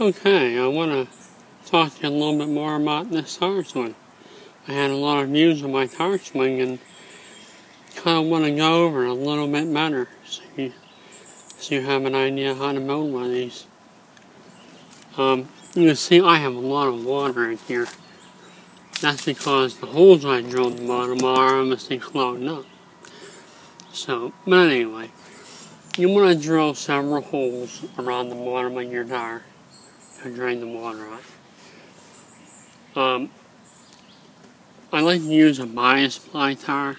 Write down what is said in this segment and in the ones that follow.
Okay, I want to talk to you a little bit more about this tire swing. I had a lot of views on my tire swing and kind of want to go over it a little bit better so you, so you have an idea how to build one of these. Um, you can see I have a lot of water in here. That's because the holes I drilled in the bottom are obviously clogged up. So, but anyway, you want to drill several holes around the bottom of your tire drain the water out. Um, I like to use a bias ply tire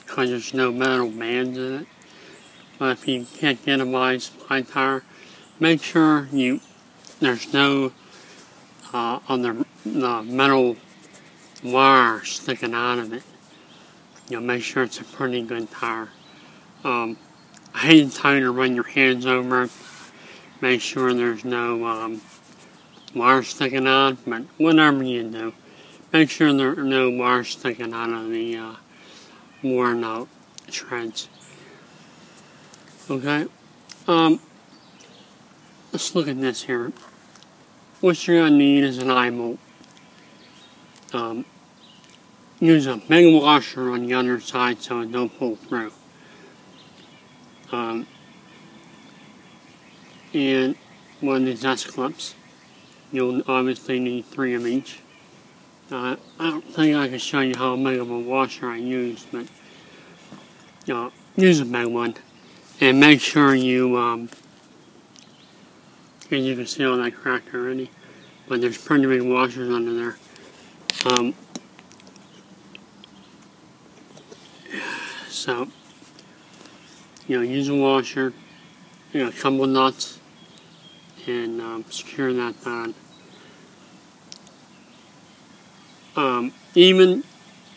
because there's no metal bands in it. But if you can't get a bias ply tire, make sure you there's no uh, on the, the metal wire sticking out of it. You know, make sure it's a pretty good tire. Um, I hate tell you to run your hands over. Make sure there's no um, wire sticking out, but whatever you do, make sure there are no wires sticking out of the uh, worn out treads. Okay, um, let's look at this here. What you're gonna need is an eye bolt. Um, use a big washer on the other side so it don't pull through. Um, and one of these S clips. You'll obviously need three of each. Uh, I don't think I can show you how big of a washer I use, but uh, use a big one. And make sure you, um, you can see all that cracked already, but there's pretty big washers under there. Um, so, you know, use a washer, you know, a couple nuts, and um, secure that down. Um, even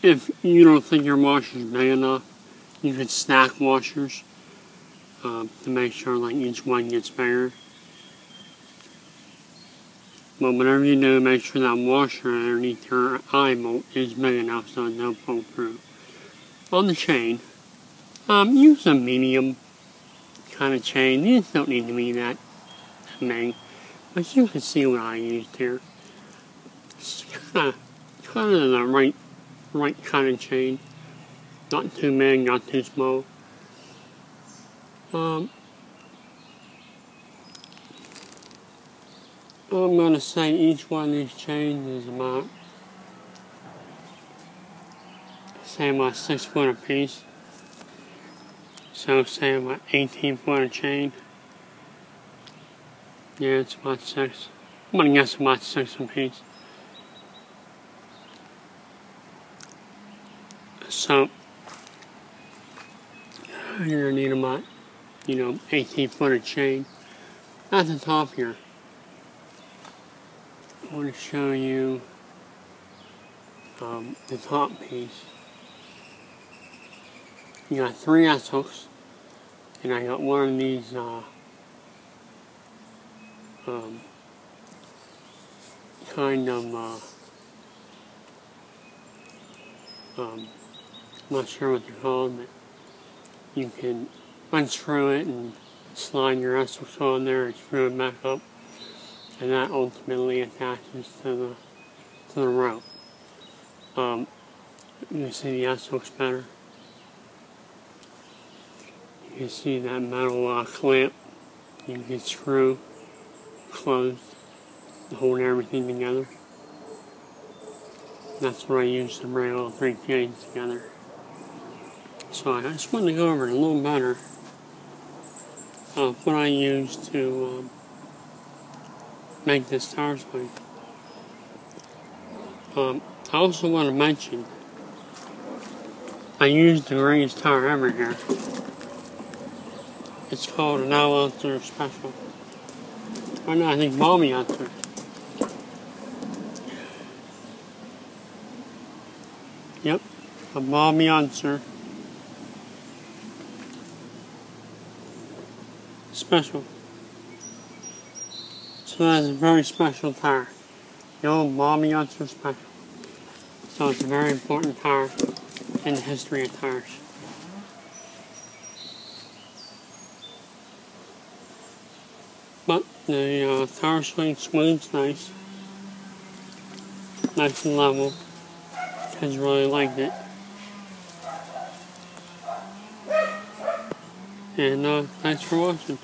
if you don't think your washer is big enough, you can stack washers um, to make sure like each one gets bigger. But whatever you do, make sure that washer underneath your eye bolt is big enough so it don't pull through. On the chain, um, use a medium kind of chain. These don't need to be that big, but you can see what I used here. It's kind of, kind of the right, right kind of chain. Not too big, not too small. Um, I'm going to say each one of these chains is about, say about six foot a piece. So say about 18 foot a chain. Yeah, it's about six. I'm gonna guess about six a piece. So you're gonna need about, you know, 18 foot of chain. At the top here, I want to show you um, the top piece. You got three S hooks, and I got one of these uh, um, kind of, uh, um, not sure what they're called, but you can unscrew it and slide your S hooks on there and screw it back up, and that ultimately attaches to the to the rope. Um, you see the S better. You can see that metal uh, clamp you can screw closed, holding everything together. That's what I use to bring all three chains together. So I just wanted to go over a little better of what I use to um, make this tire swing. Um, I also want to mention I use the greatest tire ever here. It's called an Al Unser Special. I think Bobby Unser. Yep, a Bobby Unser. Special. So that's a very special tire. The old Bobby Unser Special. So it's a very important tire in the history of tires. But The uh, tower swing smooths nice. Nice and level. Kids really liked it. And uh, thanks for watching.